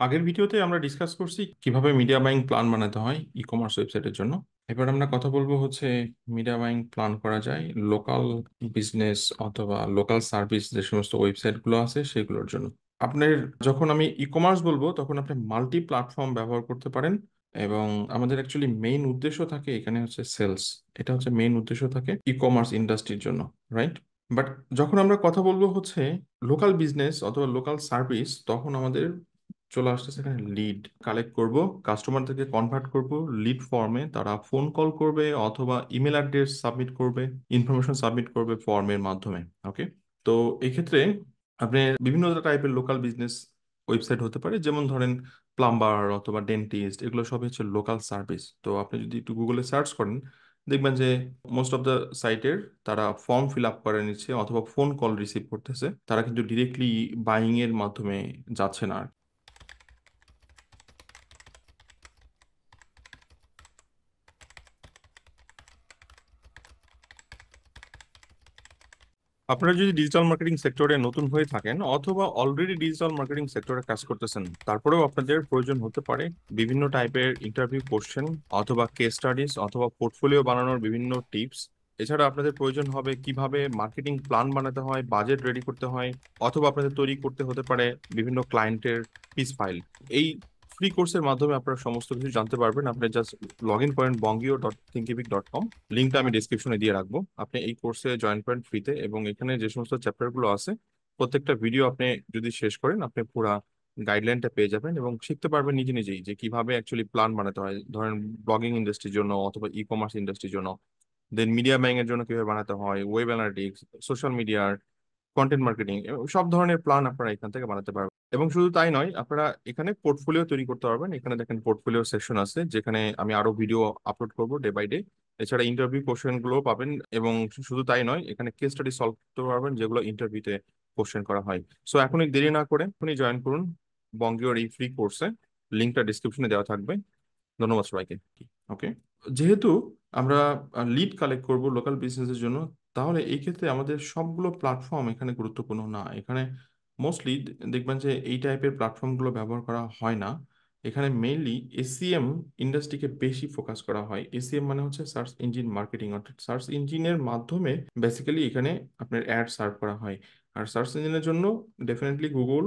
আগের ভিডিওতে আমরা ডিসকাস করছি কীভাবে মিডিয়া বাইং প্ল্যান বানাতে হয় ই কমার্স ওয়েবসাইটের জন্য। এবার আমরা কথা বলব হচ্ছে মিডিয়া বাইং প্ল্যান করা যায় লোকাল বিজনেস অথবা লোকাল সার্ভিস যে সমস্ত ওয়েবসাইটগুলো আছে সেগুলোর জন্য। আপনার যখন আমি ই কমার্স বলব তখন আপনি মাল্টি প্ল্যাটফর্ম ব্যবহার করতে পারেন এবং আমাদের অ্যাকচুয়ালি মেইন উদ্দেশ্য থাকে এখানে হচ্ছে সেলস এটা হচ্ছে মেইন উদ্দেশ্য থাকে ই কমার্স ইন্ডাস্ট্রির জন্য রাইট বাট যখন আমরা কথা বলব হচ্ছে লোকাল বিজনেস অথবা লোকাল সার্ভিস তখন আমাদের চলে আসতেছে এখানে লিড কালেক্ট করব কাস্টমারদেরকে কনভার্ট করব লিড ফর্মে তারা ফোন কল করবে অথবা ইমেল অ্যাড্রেস সাবমিট করবে ইনফরমেশন সাবমিট করবে ফর্মের মাধ্যমে ওকে তো এই ক্ষেত্রে আপনি বিভিন্ন টাইপের লোকাল বিজনেস ওয়েবসাইট হতে পারে, যেমন ধরেন প্লাম্বার অথবা ডেন্টিস্ট এগুলো সবই হচ্ছে লোকাল সার্ভিস তো আপনি যদি একটু গুগলে সার্চ করেন, দেখবেন যে মোস্ট অফ দ্য সাইটের তারা ফর্ম ফিল আপ করে নিচ্ছে অথবা ফোন কল রিসিভ করতেছে, তারা কিন্তু ডিরেক্টলি বাইং এর মাধ্যমে যাচ্ছে না আপনারা যদি ডিজিটাল মার্কেটিং সেক্টরে নতুন হয়ে থাকেন অথবা অলরেডি ডিজিটাল মার্কেটিং সেক্টরে কাজ করতেছেন, তারপরেও আপনাদের প্রয়োজন হতে পারে বিভিন্ন টাইপের ইন্টারভিউ কোশ্চেন অথবা কেস স্টাডিজ অথবা পোর্টফোলিও বানানোর বিভিন্ন টিপস এছাড়া আপনাদের প্রয়োজন হবে কীভাবে মার্কেটিং প্ল্যান বানাতে হয় বাজেট রেডি করতে হয়, অথবা আপনাদের তৈরি করতে হতে পারে বিভিন্ন ক্লায়েন্টের পিস ফাইল এই ফ্রি কোর্সের মাধ্যমে আপনারা সমস্ত কিছু জানতে পারবেন। আপনি জাস্ট লগ ইন করেন বঙ্গীয় ডট থিঙ্কিবিক ডট কম লিঙ্কটা আমি ডিসক্রিপশনে দিয়ে রাখব। আপনি এই কোর্সে জয়েন করেন ফ্রিতে এবং এখানে যে সমস্ত চ্যাপ্টারগুলো আছে, প্রত্যেকটা ভিডিও আপনি যদি শেষ করেন, আপনি পুরা গাইডলাইনটা পেয়ে যাবেন এবং শিখতে পারবেন নিজে নিজেই যে কীভাবে অ্যাকচুয়ালি প্ল্যান বানাতে হয়। ধরেন ব্লগিং ইন্ডাস্ট্রির জন্য অথবা ই কমার্স ইন্ডাস্ট্রির জন্য। দেন মিডিয়া ব্যাং এর জন্য কীভাবে বানাতে হয় ওয়েব অ্যানালিটিক্স সোশ্যাল মিডিয়ার কন্টেন্ট মার্কেটিং সব ধরনের প্ল্যান আপনারা এখান থেকে বানাতে পারবেন। এবং শুধু তাই নয়, আপনারা এখানে পোর্টফোলিও তৈরি করতে পারবেন। এখানে দেখেন পোর্টফোলিও সেকশন আছে, যেখানে আমি আরও ভিডিও আপলোড করব ডে বাই ডে এছাড়া ইন্টারভিউ কোশ্চেনগুলো পাবেন এবং শুধু তাই নয়, এখানে কেস স্টাডি সলভ করতে পারবেন, যেগুলো ইন্টারভিউতে কোশ্চেন করা হয়। সো এখনই দেরি না করে এখনই জয়েন করুন বঙ্গীয় এই ফ্রি কোর্সে লিঙ্কটা ডিসক্রিপশনে দেওয়া থাকবে। ধন্যবাদ সবাইকে। ওকে যেহেতু আমরা লিড কালেক্ট করব লোকাল বিজনেসের জন্য, তাহলে এই ক্ষেত্রে আমাদের সবগুলো প্ল্যাটফর্ম এখানে গুরুত্বপূর্ণ না। এখানে মোস্টলি দেখবেন যে এই টাইপের প্ল্যাটফর্মগুলো ব্যবহার করা হয় না। এখানে মেইনলি এসিএম ইন্ডাস্ট্রিকে বেশি ফোকাস করা হয়। এসিএম মানে হচ্ছে সার্চ ইঞ্জিন মার্কেটিং অর্থাৎ সার্চ ইঞ্জিনের মাধ্যমে বেসিক্যালি এখানে আপনার অ্যাড সার্ভ করা হয়। আর সার্চ ইঞ্জিনের জন্য ডেফিনেটলি গুগল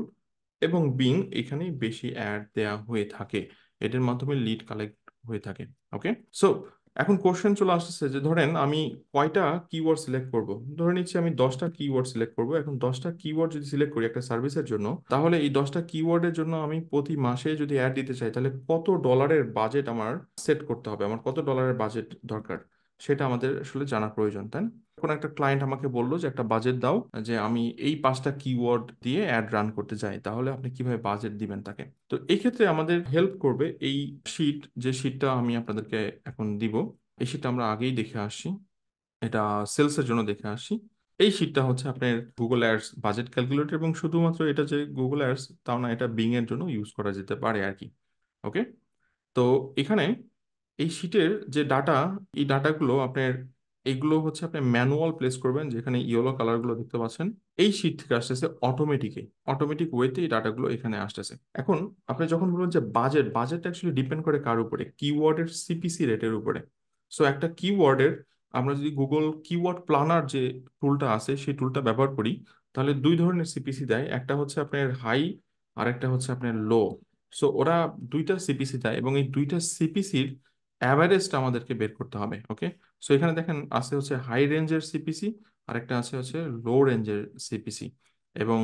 এবং বিং এখানেই বেশি অ্যাড দেয়া হয়ে থাকে। এটার মাধ্যমে লিড কালেক্ট হয়ে থাকে। ওকে সো এখন কোশ্চেন চলে আসতেছে যে, ধরেন আমি কয়টা কিওয়ার্ড সিলেক্ট করব? ধরে নিচ্ছি আমি দশটা কিওয়ার্ড সিলেক্ট করব। এখন দশটা কিওয়ার্ড যদি সিলেক্ট করি একটা সার্ভিসের জন্য, তাহলে এই দশটা কিওয়ার্ডের জন্য আমি প্রতি মাসে যদি অ্যাড দিতে চাই, তাহলে কত ডলারের বাজেট আমার সেট করতে হবে? আমার কত ডলারের বাজেট দরকার? সেটা আমাদের আসলে জানা প্রয়োজন, তাই কোন একটা ক্লায়েন্ট আমাকে বলল যে, একটা বাজেট দাও, যে আমি এই পাঁচটা কিওয়ার্ড দিয়ে অ্যাড রান করতে চাই, তাহলে আপনি কীভাবে বাজেট দিবেন তাকে? তো এই ক্ষেত্রে আমাদের হেল্প করবে এই শিট যে শিটটা আমি আপনাদেরকে এখন দিব, এই শিটটা আমরা আগেই দেখে আসছি। এটা সেলসের জন্য দেখে আসি এই শিটটা হচ্ছে আপনার গুগল অ্যাডস বাজেট ক্যালকুলেটর এবং শুধুমাত্র এটা যে গুগল অ্যাডস তাও না, এটা বিং এর জন্য ইউজ করা যেতে পারে আর কি। ওকে তো এখানে এই শিটের যে ডাটা এই ডাটাগুলো আপনার এগুলো হচ্ছে আপনি ম্যানুয়াল প্লেস করবেন, যেখানে ইয়েলো কালারগুলো দেখতে পাচ্ছেন। এই শিট থেকে আসতেছে অটোমেটিকে অটোমেটিক ওয়েতে এই ডাটাগুলো এখানে আসতেছে। এখন আপনি যখন বলবেন যে বাজেট বাজেট অ্যাকচুয়ালি ডিপেন্ড করে কার উপরে? কিওয়ার্ডের সিপিসি রেটের উপরে। সো একটা কিওয়ার্ডের আমরা যদি গুগল কিওয়ার্ড প্ল্যানার যে টুলটা আছে, সেই টুলটা ব্যবহার করি, তাহলে দুই ধরনের সিপিসি দেয়। একটা হচ্ছে আপনার হাই আর একটা হচ্ছে আপনার লো সো ওরা দুইটা সিপিসি দেয় এবং এই দুইটা সিপিসির অ্যাভারেজটা আমাদেরকে বের করতে হবে ওকে সো এখানে দেখেন আছে হচ্ছে হাই রেঞ্জের সিপিসি আর একটা আছে হচ্ছে লো রেঞ্জের সিপিসি এবং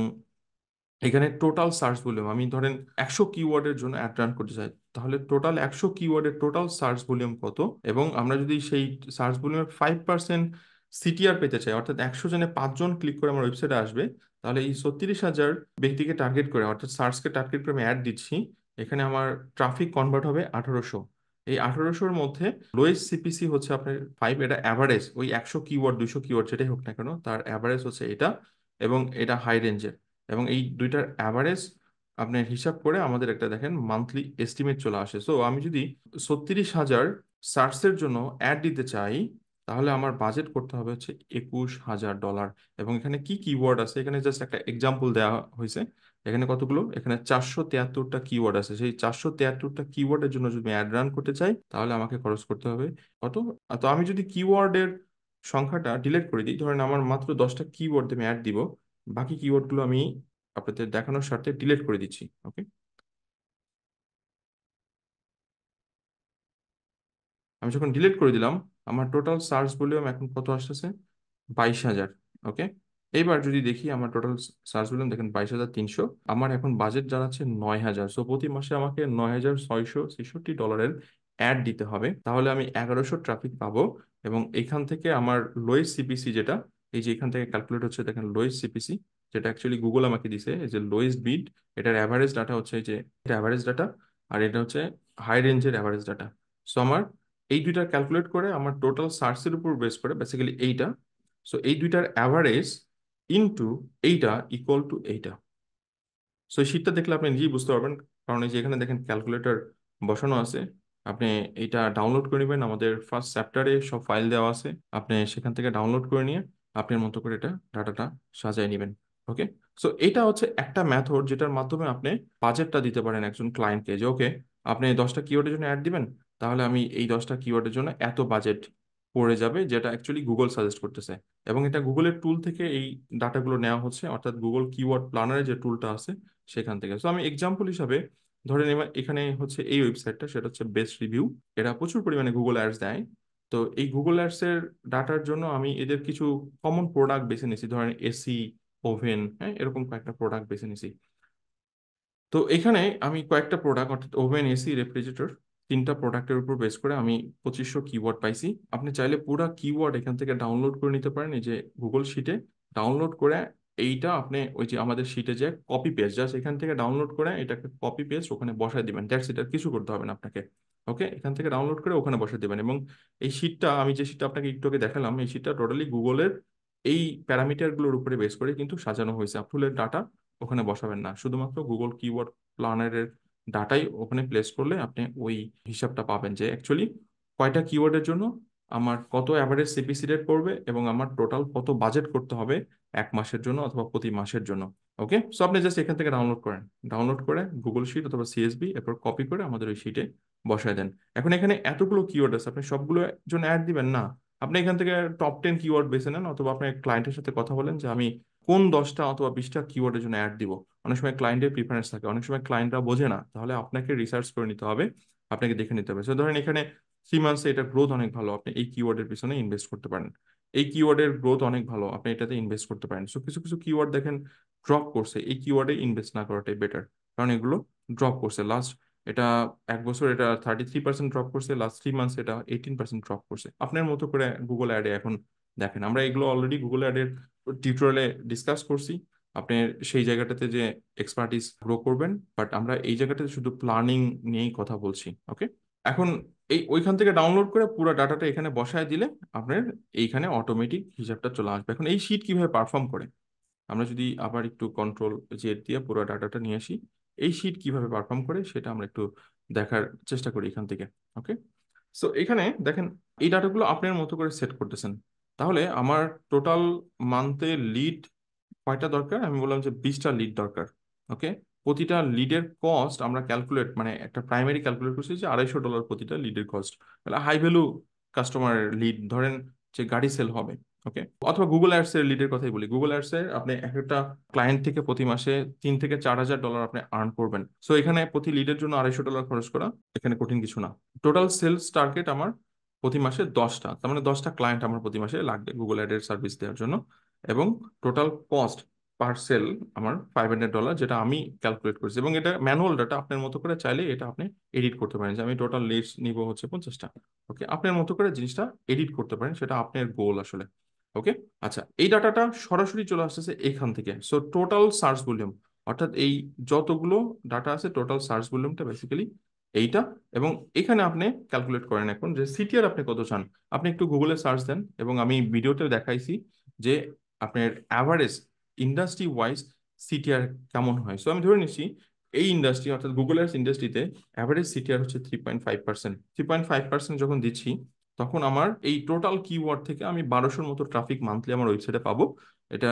এখানে টোটাল সার্চ ভলিউম আমি ধরেন একশো কিওয়ার্ডের জন্য অ্যাড রান করতে চাই, তাহলে টোটাল একশো কিওয়ার্ডের টোটাল সার্চ ভলিউম কত? এবং আমরা যদি সেই সার্চ ভলিউমের ফাইভ পার্সেন্ট সিটিআর পেতে চাই, অর্থাৎ একশো জনে পাঁচজন ক্লিক করে আমার ওয়েবসাইটে আসবে, তাহলে এই ছত্রিশ হাজার ব্যক্তিকে টার্গেট করে, অর্থাৎ সার্চকে টার্গেট করে আমি অ্যাড দিচ্ছি, এখানে আমার ট্রাফিক কনভার্ট হবে আঠারোশো। এই আঠারোশোর মধ্যে লোয়েস্ট সিপিসি হচ্ছে আপনার ফাইভ এটা অ্যাভারেজ ওই একশো কিওয়ার্ড দুইশো কিওয়ার্ড যেটাই হোক না কেন, তার অ্যাভারেজ হচ্ছে এটা এবং এটা হাই রেঞ্জের এবং এই দুইটার অ্যাভারেজ আপনি হিসাব করে আমাদের একটা দেখেন মান্থলি এস্টিমেট চলে আসে। সো আমি যদি ছত্রিশ হাজার সার্চের জন্য অ্যাড দিতে চাই, তাহলে আমার বাজেট করতে হবে হচ্ছে একুশ হাজার ডলার এবং এখানে কি কিওয়ার্ড আছে? এখানে জাস্ট একটা এক্সাম্পল দেওয়া হয়েছে। এখানে কতগুলো? এখানে চারশো তেয়াত্তরটা কিওয়ার্ড আছে। সেই চারশো তেয়াত্তরটা কিওয়ার্ডের জন্য যদি অ্যাড রান করতে চাই, তাহলে আমাকে খরচ করতে হবে কত? তো আমি যদি কিওয়ার্ডের সংখ্যাটা ডিলিট করে দিই, ধরেন আমার মাত্র দশটা কিওয়ার্ড আমি অ্যাড দিব, বাকি কিওয়ার্ডগুলো আমি আপনাদের দেখানোর স্বার্থে ডিলিট করে দিচ্ছি ওকে আমি যখন ডিলিট করে দিলাম, আমার টোটাল সার্চ ভলিউম এখন কত আসতেছে? বাইশ হাজার ওকে এইবার যদি দেখি আমার টোটাল সার্চ ভলিউম দেখেন বাইশ হাজার তিনশো, আমার এখন বাজেট দাঁড়াচ্ছে নয় হাজার। সো প্রতি মাসে আমাকে নয় হাজার ছয়শো ছেষট্টি ডলারের অ্যাড দিতে হবে। তাহলে আমি এগারোশো ট্রাফিক পাবো এবং এখান থেকে আমার লোয়েস্ট সিপিসি যেটা, এই যে এখান থেকে ক্যালকুলেট হচ্ছে, দেখেন লোয়েস্ট সিপিসি যেটা অ্যাকচুয়ালি গুগল আমাকে দিছে, এই যে লোয়েস্ট বিড এটার অ্যাভারেজ ডাটা হচ্ছে এই যে, এটা অ্যাভারেজ ডাটা আর এটা হচ্ছে হাই রেঞ্জের অ্যাভারেজ ডাটা সো আমার এই দুইটা ক্যালকুলেট করে আমার টোটাল সার্চের উপর বেস করে বেসিক্যালি এইটা। সো এই দুইটার অ্যাভারেজ ইনটু এইটা ইকুয়াল টু এইটা। সো এই দেখলে আপনি নিজেই বুঝতে পারবেন, কারণ এই যে এখানে দেখেন ক্যালকুলেটর বসানো আছে। আপনি এটা ডাউনলোড করে নেবেন, আমাদের ফার্স্ট চ্যাপ্টারে সব ফাইল দেওয়া আছে। আপনি সেখান থেকে ডাউনলোড করে নিয়ে আপনার মতো করে এটা ডাটাটা সাজায় নেবেন ওকে সো এটা হচ্ছে একটা মেথড যেটার মাধ্যমে আপনি বাজেটটা দিতে পারেন একজন ক্লায়েন্টকে যে ওকে আপনি দশটা কিওয়ার্ডের জন্য অ্যাড দিবেন, তাহলে আমি এই দশটা কিওয়ার্ডের জন্য এত বাজেট পড়ে যাবে, যেটা অ্যাকচুয়ালি গুগল সাজেস্ট করতেছে। এবং এটা গুগলের টুল থেকে এই ডাটাগুলো নেওয়া হচ্ছে, অর্থাৎ গুগল কিওয়ার্ড প্ল্যানারে যে টুলটা আছে সেখান থেকে। সো আমি এক্সাম্পল হিসাবে ধরে নেব এখানে হচ্ছে এই ওয়েবসাইটটা সেটা হচ্ছে বেস্ট রিভিউ এটা প্রচুর পরিমাণে গুগল অ্যাডস দেয়। তো এই গুগল অ্যাডস এর ডাটার জন্য আমি এদের কিছু কমন প্রোডাক্ট বেছে নিয়েছি। ধরেন এসি ওভেন হ্যাঁ এরকম কয়েকটা প্রোডাক্ট বেছে নিয়েছি। তো এখানে আমি কয়েকটা প্রোডাক্ট অর্থাৎ ওভেন এসি রেফ্রিজারেটর তিনটা প্রোডাক্টের উপর বেস করে আমি পঁচিশশো কিওয়ার্ড পাইছি। আপনি চাইলে পুরো কিওয়ার্ড এখান থেকে ডাউনলোড করে নিতে পারেন, এই যে গুগল শিটে ডাউনলোড করে এইটা আপনি ওই যে আমাদের শিটে যে কপি পেজ জাস্ট এখান থেকে ডাউনলোড করে এটাকে কপি পেজ ওখানে বসায় দিবেন। দ্যাটস এটা কিছু করতে হবে না আপনাকে ওকে এখান থেকে ডাউনলোড করে ওখানে বসে দেবেন। এবং এই শিটটা আমি যে শিটটা আপনাকে একটু আগে দেখালাম, এই শিটটা টোটালি গুগলের এই প্যারামিটারগুলোর উপরে বেস করে কিন্তু সাজানো হয়েছে। ফুলের ডাটা ওখানে বসাবেন না। শুধুমাত্র গুগল কিওয়ার্ড প্ল্যানারের ডাটাই ওখানে প্লেস করলে আপনি ওই হিসাবটা পাবেন যে অ্যাকচুয়ালি কয়টা কিওয়ার্ডের জন্য আমার কত অ্যাভারেজ সিপিসি রেট পড়বে এবং আমার টোটাল কত বাজেট করতে হবে এক মাসের জন্য অথবা প্রতি মাসের জন্য ওকে সো আপনি জাস্ট এখান থেকে ডাউনলোড করেন। ডাউনলোড করে গুগল শিট অথবা সিএসবি এরপর কপি করে আমাদের ওই শিটে বসায় দেন। এখন এখানে এতগুলো কিওয়ার্ড আছে, আপনি সবগুলো জন্য অ্যাড দিবেন, না। আপনি এখান থেকে টপ টেন কিওয়ার্ড বেছে নেন অথবা আপনার ক্লায়েন্টের সাথে কথা বলেন যে আমি কোন দশটা অথবা বিশটা কিওয়ার্ডের জন্য অ্যাড দিব? অনেক সময় ক্লায়েন্টের প্রিফারেন্স থাকে, অনেক সময় ক্লায়েন্টরা বোঝে না, তাহলে আপনাকে রিসার্চ করে নিতে হবে, আপনাকে দেখে নিতে হবে। সো ধরেন এখানে থ্রি মান্থসে এটার গ্রোথ অনেক ভালো, আপনি এই কিওয়ার্ডের পিছনে ইনভেস্ট করতে পারেন। এই কিওয়ার্ডের গ্রোথ অনেক ভালো, আপনি এটাতে ইনভেস্ট করতে পারেন। সো কিছু কিছু কিওয়ার্ড দেখেন ড্রপ করছে, এই কিওয়ার্ডে ইনভেস্ট না করাটাই বেটার কারণ এগুলো ড্রপ করছে। লাস্ট এটা এক বছর এটা থার্টি থ্রি পার্সেন্ট ড্রপ করছে লাস্ট থ্রি মান্থস এটা এইটিন পার্সেন্ট ড্রপ করছে। আপনার মতো করে গুগল অ্যাডে এখন দেখেন, আমরা এগুলো অলরেডি গুগল অ্যাডের টিউটোরিয়ালে ডিসকাস করছি। আপনি সেই জায়গাটাতে যে এক্সপার্টিস গ্রো করবেন বাট আমরা এই জায়গাটাতে শুধু প্ল্যানিং নিয়েই কথা বলছি ওকে এখন এই ওইখান থেকে ডাউনলোড করে পুরো ডাটাটা এখানে বসায় দিলে আপনার এইখানে অটোমেটিক হিসাবটা চলে আসবে। এখন এই শিট কীভাবে পারফর্ম করে? আমরা যদি আবার একটু কন্ট্রোল জেড দিয়ে পুরো ডাটাটা নিয়ে আসি, এই শিট কীভাবে পারফর্ম করে সেটা আমরা একটু দেখার চেষ্টা করি এখান থেকে ওকে সো এখানে দেখেন, এই ডাটাগুলো আপনার মতো করে সেট করতেছেন। তাহলে আমার টোটাল মান্থে লিড কয়টা দরকার? আমি বললাম যে বিশটা লিড দরকার ওকে প্রতিটা লিডের কস্ট আমরা ক্যালকুলেট মানে একটা প্রাইমারি ক্যালকুলেট করছি যে আড়াইশো ডলার প্রতিটা লিডের কস্ট তাহলে হাই ভ্যালু কাস্টমার লিড ধরেন যে গাড়ি সেল হবে ওকে অথবা গুগল অ্যাডস এর লিডের কথাই বলি। গুগল অ্যাডস এর আপনি এক একটা ক্লায়েন্ট থেকে প্রতি মাসে তিন থেকে চার হাজার ডলার আপনি আর্ন করবেন। সো এখানে প্রতি লিডের জন্য আড়াইশো ডলার খরচ করা এখানে কঠিন কিছু না। টোটাল সেলস টার্গেট আমার প্রতি মাসে দশটা, তার মানে দশটা ক্লায়েন্ট আমার প্রতি মাসে লাগবে গুগল অ্যাডের সার্ভিস দেওয়ার জন্য এবং টোটাল কস্ট পার সেল আমার ফাইভ হান্ড্রেড ডলার যেটা আমি ক্যালকুলেট করছি এবং এটা ম্যানুয়াল ডাটা আপনার মতো করে চাইলে এটা আপনি এডিট করতে পারেন যে আমি টোটাল লিস্ট নিব হচ্ছে পঞ্চাশটা। ওকে আপনার মতো করে জিনিসটা এডিট করতে পারেন, সেটা আপনার গোল আসলে। ওকে আচ্ছা এই ডাটাটা সরাসরি চলে আসতেছে এখান থেকে। সো টোটাল সার্চ ভলিউম অর্থাৎ এই যতগুলো ডাটা আছে টোটাল সার্চ ভলিউমটা বেসিক্যালি এইটা এবং এখানে আপনি ক্যালকুলেট করেন এখন যে সিটিআর আপনি কত চান। আপনি একটু গুগলে সার্চ দেন এবং আমি ভিডিওতে দেখাইছি যে আপনার অ্যাভারেজ ইন্ডাস্ট্রি ওয়াইজ সিটিআর কেমন হয়। সো আমি ধরে নিচ্ছি, এই ইন্ডাস্ট্রি অর্থাৎ গুগল ইন্ডাস্ট্রিতে অ্যাভারেজ সিটিআর হচ্ছে three point five percent three point five percent যখন দিচ্ছি, তখন আমার এই টোটাল কিওয়ার্ড থেকে আমি বারোশোর মতো ট্রাফিক মান্থলি আমার ওয়েবসাইটে পাবো। এটা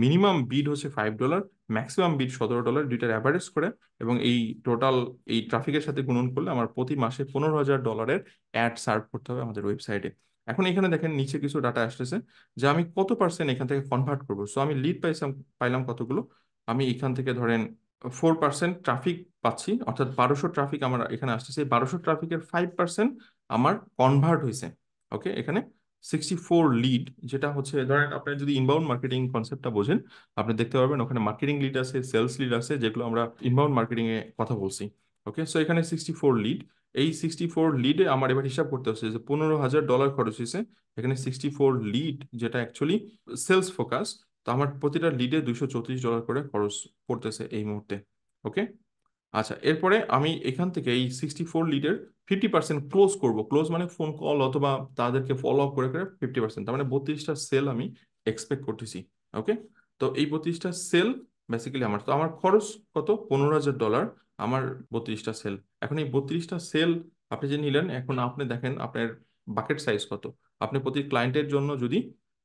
মিনিমাম বিড হচ্ছে ফাইভ ডলার ম্যাক্সিমাম বিড সতেরো ডলার দুইটার অ্যাভারেজ করে। এবং এই টোটাল এই ট্রাফিকের সাথে গুণন করলে আমার প্রতি মাসে পনেরো হাজার ডলারের অ্যাড সার্ভ করতে হবে আমাদের ওয়েবসাইটে এখন এখানে দেখেন নিচে কিছু ডাটা আসতেছে, যে আমি কত পার্সেন্ট এখান থেকে কনভার্ট করব। সো আমি লিড পাইছিলাম পাইলাম কতগুলো? আমি এখান থেকে ধরেন ফোর পার্সেন্ট ট্রাফিক পাচ্ছি, অর্থাৎ বারোশো ট্রাফিক আমার এখানে আসতেছে। বারোশো ট্রাফিকের ফাইভ পার্সেন্ট আমার কনভার্ট হয়েছে ওকে এখানে সিক্সটি ফোর লিড যেটা হচ্ছে, ধরেন আপনি যদি ইনবাউন্ড মার্কেটিং কনসেপ্টটা বোঝেন, আপনি দেখতে পারবেন ওখানে মার্কেটিং লিড আছে সেলস লিড আছে, যেগুলো আমরা ইনবাউন্ড মার্কেটিং এ কথা বলছি। ওকে সো এখানে সিক্সটি ফোর লিড এই সিক্সটি ফোর লিডে আমার এবার হিসাব করতে হচ্ছে যে পনেরো হাজার ডলার খরচ হয়েছে। এখানে সিক্সটি ফোর লিড যেটা অ্যাকচুয়ালি সেলস ফোকাস তো আমার প্রতিটা লিডে দুশো চৌত্রিশ ডলার করে খরচ পড়তেছে এই মুহূর্তে। ওকে আচ্ছা এরপরে আমি এখান থেকে এই সিক্সটি ফোর লিডের ফিফটি পার্সেন্ট ক্লোজ করব। ক্লোজ মানে ফোন কল অথবা তাদেরকে ফলো আপ করে করে ফিফটি পার্সেন্ট তার মানে বত্রিশটা সেল আমি এক্সপেক্ট করতেছি ওকে তো এই বত্রিশটা সেল বেসিক্যালি আমার, তো আমার খরচ কত? পনেরো হাজার ডলার আমার বত্রিশটা সেল এখন এই বত্রিশটা সেল আপনি যে নিলেন, এখন আপনি দেখেন আপনার বাকেট সাইজ কত। আপনি প্রতি ক্লায়েন্টের জন্য যদি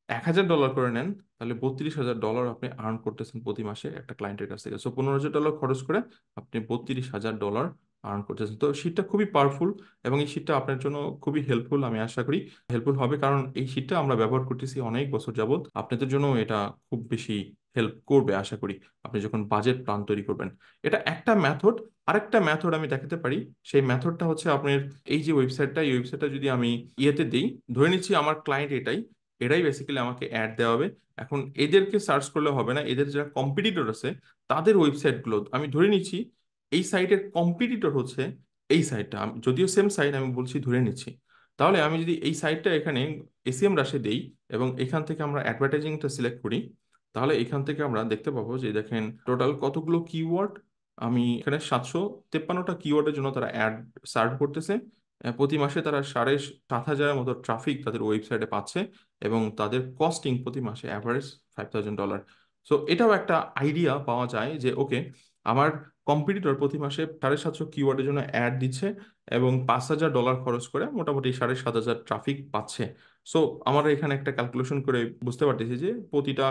এক হাজার ডলার করে নেন, তাহলে বত্রিশ হাজার ডলার আপনি আর্ন করতেছেন প্রতি মাসে একটা ক্লায়েন্টের কাছ থেকে। সো পনেরো হাজার ডলার খরচ করে আপনি বত্রিশ হাজার ডলার আর্ন করতেছেন। তো শীটটা খুবই পাওয়ারফুল এবং এই শীটটা আপনার জন্য খুবই হেল্পফুল আমি আশা করি হেল্পফুল হবে। কারণ এই শীটটা আমরা ব্যবহার করতেছি অনেক বছর যাবৎ। আপনাদের জন্য এটা খুব বেশি হেল্প করবে, আশা করি। আপনি যখন বাজেট প্ল্যান তৈরি করবেন। এটা একটা মেথড আরেকটা মেথড আমি দেখাতে পারি। সেই মেথডটা হচ্ছে আপনার এই যে ওয়েবসাইটটা এই ওয়েবসাইটটা যদি আমি ইয়েতে দিই, ধরে নিচ্ছি আমার ক্লায়েন্ট এটাই। এরাই বেসিক্যালি আমাকে অ্যাড দেওয়া হবে। এখন এদেরকে সার্চ করলে হবে না। এদের যারা কম্পিটিটর আছে, তাদের ওয়েবসাইটগুলো আমি ধরে নিচ্ছি, এই সাইটের কম্পিটিটর হচ্ছে এই সাইটটা যদিও সেম সাইট আমি বলছি ধরে নিচ্ছি। তাহলে আমি যদি এই সাইটটা এখানে এসিএম রাশে দেই এবং এখান থেকে আমরা অ্যাডভার্টাইজিংটা সিলেক্ট করি, তাহলে এখান থেকে আমরা দেখতে পাবো যে দেখেন টোটাল কতগুলো কিওয়ার্ড আমি এখানে সাতশো তেপ্পান্নটা কিওয়ার্ডের জন্য তারা অ্যাড সার্ভ করতেছে। প্রতি মাসে তারা সাড়ে সাত হাজারের মতো ট্রাফিক তাদের ওয়েবসাইটে পাচ্ছে। এবং তাদের কস্টিং প্রতি মাসে average five thousand dollar so এটাও একটা আইডিয়া পাওয়া যায় যে ওকে আমার কম্পিটিটর প্রতি মাসে সাড়ে সাতশো কিওয়ার্ডের জন্য অ্যাড দিচ্ছে এবং পাঁচ হাজার ডলার খরচ করে মোটামুটি সাড়ে সাত হাজার ট্রাফিক পাচ্ছে। সো আমরা এখানে একটা ক্যালকুলেশন করে বুঝতে পারতেছি যে, প্রতিটা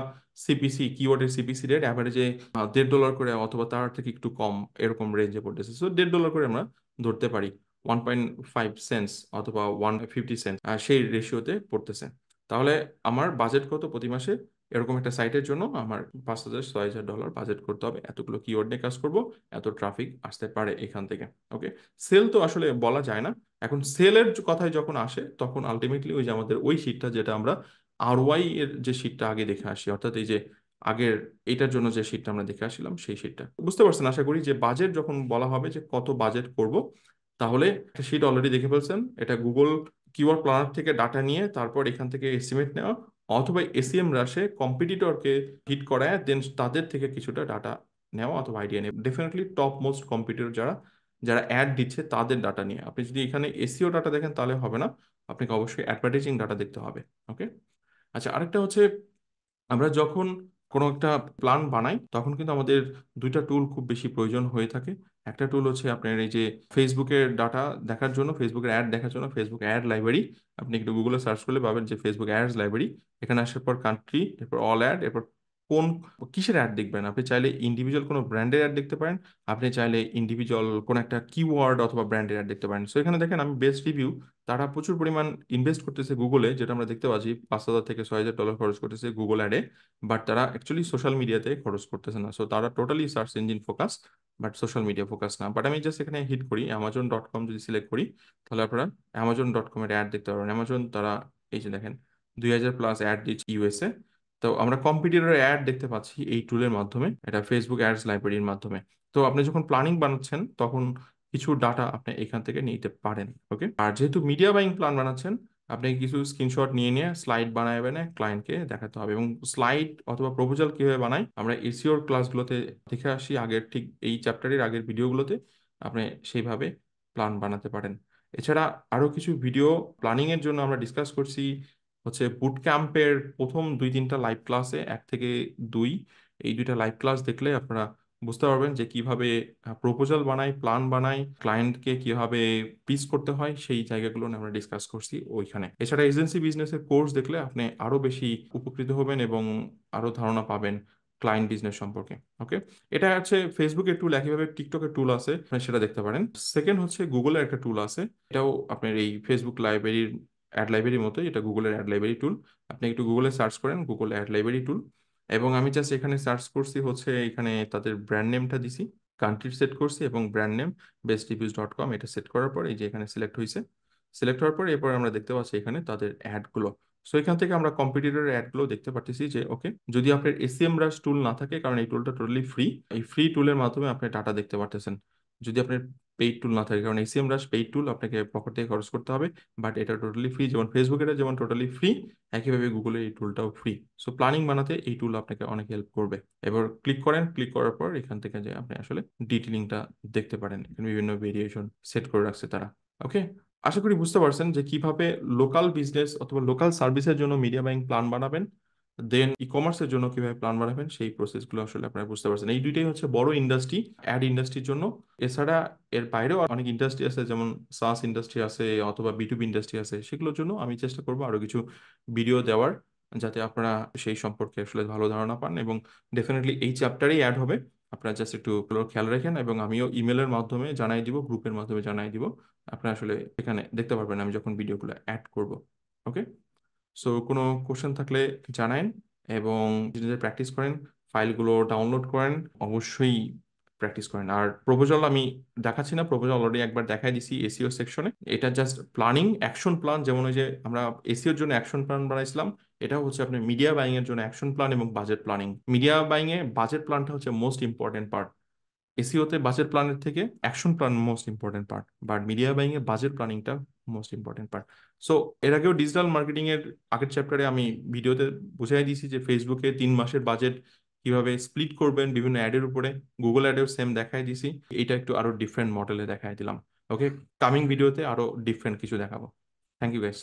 সিপিসি কিওয়ার্ডের সিপিসি রেট অ্যাভারেজে দেড় ডলার করে অথবা তার থেকে একটু কম এরকম রেঞ্জে পড়তেছে। সো দেড় ডলার করে আমরা ধরতে পারি। ওয়ান পয়েন্ট ফাইভ সেন্স অথবা ওয়ান ফিফটি সেন্স সেই রেশিওতে পড়তেছে। তাহলে আমার বাজেট কত প্রতি মাসে? এরকম একটা সাইটের জন্য আমার পাঁচ হাজার, ছয় হাজার ডলার বাজেট করতে হবে। এতগুলো কিওয়ার্ড নিয়ে কাজ করব, এত ট্রাফিক আসতে পারে এখান থেকে ওকে সেল তো আসলে বলা যায় না। এখন সেলের কথায় যখন আসে, তখন আলটিমেটলি ওই যে আমাদের ওই শিটটা যেটা আমরা আর ওয়াই এর যে শিটটা আগে দেখে আসি, অর্থাৎ এই যে আগের এটার জন্য যে শিটটা আমরা দেখে আসছিলাম, সেই শিটটা বুঝতে পারছেন? আশা করি যে বাজেট যখন বলা হবে যে কত বাজেট করব, তাহলে একটা শিট অলরেডি দেখে ফেলছেন। এটা গুগল কিওয়ার্ড প্ল্যানার থেকে ডাটা নিয়ে তারপর এখান থেকে এস্টিমেট নেওয়া অথবা এসিএম রাশে কম্পিটিটরকে হিট করায় দেন তাদের থেকে কিছুটা ডাটা নেওয়া অথবা আইডিয়া নেওয়া। ডেফিনেটলি টপ মোস্ট কম্পিটিটর যারা যারা অ্যাড দিচ্ছে তাদের ডাটা নিয়ে। আপনি যদি এখানে এসিও ডাটা দেখেন তাহলে হবে না। আপনাকে অবশ্যই অ্যাডভার্টাইজিং ডাটা দেখতে হবে ওকে আচ্ছা আরেকটা হচ্ছে আমরা যখন কোনো একটা প্ল্যান বানাই, তখন কিন্তু আমাদের দুইটা টুল খুব বেশি প্রয়োজন হয়ে থাকে। একটা টুল হচ্ছে আপনার এই যে ফেসবুকের ডাটা দেখার জন্য ফেসবুকের অ্যাড দেখার জন্য ফেসবুক অ্যাড লাইব্রেরি আপনি একটু গুগলে সার্চ করলে পাবেন যে ফেসবুক অ্যাডস লাইব্রেরি এখানে আসার পর কান্ট্রি এরপর অল অ্যাড এরপর কোন, কিসের অ্যাড দেখবেন? আপনি চাইলে ইন্ডিভিজুয়াল কোনো ব্র্যান্ডের অ্যাড দেখতে পারেন, আপনি চাইলে ইন্ডিভিজুয়াল কোনো একটা কিওয়ার্ড অথবা ব্র্যান্ডের অ্যাড দেখতে পারেন। সো এখানে দেখেন আমি বেস্ট রিভিউ তারা প্রচুর পরিমাণ ইনভেস্ট করতেছে গুগলে যেটা আমরা দেখতে পাচ্ছি, পাঁচ হাজার থেকে ছয় হাজার ডলার খরচ করতেছে গুগল অ্যাডে বাট তারা অ্যাকচুয়ালি সোশ্যাল মিডিয়াতে খরচ করতেছে না। সো তারা totally search engine focus but social media focus না। বাট আমি জাস্ট এখানে হিট করি অ্যামাজন ডট কম যদি সিলেক্ট করি, তাহলে আপনারা অ্যামাজন ডট কমের অ্যাড দেখতে পারবেন। অ্যামাজন তারা, এই যে দেখেন, দুই হাজার প্লাস অ্যাড দিচ্ছে ইউএসএ তো আমরা কম্পিটিটরের অ্যাড দেখতে পাচ্ছি এই টুলের মাধ্যমে, এটা ফেসবুক অ্যাডস লাইব্রেরির মাধ্যমে। তো আপনি যখন প্ল্যানিং বানাচ্ছেন, তখন কিছু ডাটা আপনি এখান থেকে নিতে পারেন ওকে আর যেহেতু মিডিয়া বাইং প্ল্যান বানাচ্ছেন, আপনি কিছু স্ক্রিনশট নিয়ে নিয়ে স্লাইড বানায় ক্লায়েন্টকে দেখাতে হবে। এবং স্লাইড অথবা প্রপোজাল কীভাবে বানাই, আমরা এসিওর ক্লাসগুলোতে দেখে আসি, আগের ঠিক এই চ্যাপ্টারের আগের ভিডিওগুলোতে আপনি সেইভাবে প্ল্যান বানাতে পারেন। এছাড়া আরও কিছু ভিডিও প্ল্যানিং এর জন্য আমরা ডিসকাস করছি হচ্ছে বুট ক্যাম্পের প্রথম দুই, তিনটা লাইভ ক্লাসে এক থেকে দুই, এই দুইটা লাইভ ক্লাস দেখলে আপনারা বুঝতে পারবেন যে কীভাবে প্রপোজাল বানাই প্ল্যান বানাই ক্লায়েন্টকে কীভাবে পিস করতে হয়, সেই জায়গাগুলো আমরা ডিসকাস করছি ওইখানে। এছাড়া এজেন্সি বিজনেসের কোর্স দেখলে আপনি আরও বেশি উপকৃত হবেন এবং আরও ধারণা পাবেন ক্লায়েন্ট বিজনেস সম্পর্কে ওকে এটা হচ্ছে ফেসবুকের টুল একইভাবে টিকটকের টুল আছে সেটা দেখতে পারেন। সেকেন্ড হচ্ছে গুগলের একটা টুল আছে, এটাও আপনার এই ফেসবুক লাইব্রেরির অ্যাড লাইব্রেরির মতো এটা গুগলের অ্যাড লাইব্রেরি টুল আপনি একটু গুগলে সার্চ করেন গুগল অ্যাড লাইব্রেরি টুল এবং আমি জাস্ট এখানে সার্চ করছি হচ্ছে, এখানে তাদের ব্র্যান্ড নেমটা দিছি কান্ট্রি সেট করছি এবং brand name best reviews dot com এটা সেট করার পর এই যে এখানে সিলেক্ট হয়েছে সিলেক্ট হওয়ার পর এরপর আমরা দেখতে পাচ্ছি এখানে তাদের অ্যাডগুলো সো এখান থেকে আমরা কম্পিটিটরের অ্যাডগুলো দেখতে পারতেছি যে ওকে যদি আপনার এসিএম রাশ টুল না থাকে, কারণ এই টুলটা টোটালি ফ্রি এই ফ্রি টুলের মাধ্যমে আপনি ডাটা দেখতে পারতেছেন। যদি আপনার পেইড টুল না থাকে। কারণ এসিএম রাশ পেইড টুল আপনাকে পকেট থেকে খরচ করতে হবে। বাট এটা টোটালি ফ্রি যেমন ফেসবুক এটা যেমন টোটালি ফ্রি একইভাবে গুগলের এই টুলটাও ফ্রি সো প্ল্যানিং বানাতে এই টুল আপনাকে অনেক হেল্প করবে। এবার ক্লিক করেন ক্লিক করার পর এখান থেকে যে আপনি আসলে ডিটেলিংটা দেখতে পারেন। এখানে বিভিন্ন ভেরিয়েশন সেট করে রাখছে তারা। ওকে আশা করি বুঝতে পারছেন যে কীভাবে লোকাল বিজনেস অথবা লোকাল সার্ভিসের জন্য মিডিয়া বাইং প্ল্যান বানাবেন। দেন ই কমার্সের জন্য কীভাবে প্ল্যান বানাবেন, সেই প্রসেসগুলো আসলে আপনারা বুঝতে পারছেন। এই দুইটাই হচ্ছে বড় ইন্ডাস্ট্রি অ্যাড ইন্ডাস্ট্রির জন্য। এছাড়া এর বাইরেও অনেক ইন্ডাস্ট্রি আছে, যেমন সাস ইন্ডাস্ট্রি আছে অথবা বিটুবি ইন্ডাস্ট্রি আছে, সেগুলোর জন্য আমি চেষ্টা করব আরও কিছু ভিডিও দেওয়ার, যাতে আপনারা সেই সম্পর্কে আসলে ভালো ধারণা পান এবং ডেফিনেটলি এই চ্যাপ্টারেই অ্যাড হবে। আপনারা জাস্ট একটু খেয়াল রাখেন এবং আমিও ইমেলের মাধ্যমে জানাই দিব গ্রুপের মাধ্যমে জানাই দিব। আপনারা আসলে এখানে দেখতে পারবেন আমি যখন ভিডিওগুলো অ্যাড করব ওকে সো কোনো কোশ্চেন থাকলে জানায়েন এবং নিজেদের প্র্যাকটিস করেন ফাইলগুলো ডাউনলোড করেন, অবশ্যই প্র্যাকটিস করেন। আর প্রপোজাল আমি দেখাচ্ছি না প্রপোজাল অলরেডি একবার দেখাই দিছি এসিও সেকশনে এটা জাস্ট প্ল্যানিং অ্যাকশন প্ল্যান যেমন ওই যে আমরা এসিওর জন্য অ্যাকশন প্ল্যান বানাইছিলাম এটা হচ্ছে আপনি মিডিয়া বাইং এর জন্য অ্যাকশন প্ল্যান এবং বাজেট প্ল্যানিং মিডিয়া বাইং এ বাজেট প্ল্যানটা হচ্ছে মোস্ট ইম্পর্টেন্ট পার্ট এসিওতে বাজেট প্ল্যানের থেকে action plan most important part but media buying A budget প্ল্যানিংটা মোস্ট ইম্পর্টেন্ট পার্ট সো এর আগেও ডিজিটাল মার্কেটিং এর আগের চ্যাপ্টারে আমি ভিডিওতে বুঝাই দিয়েছি যে ফেসবুকে তিন মাসের বাজেট কীভাবে স্প্লিট করবেন বিভিন্ন অ্যাডের উপরে গুগল অ্যাডেও সেম দেখাই দিছি এটা একটু আরও ডিফারেন্ট মডেলে দেখাই দিলাম। ওকে কামিং ভিডিওতে আরও ডিফারেন্ট কিছু দেখাবো। Thank you guys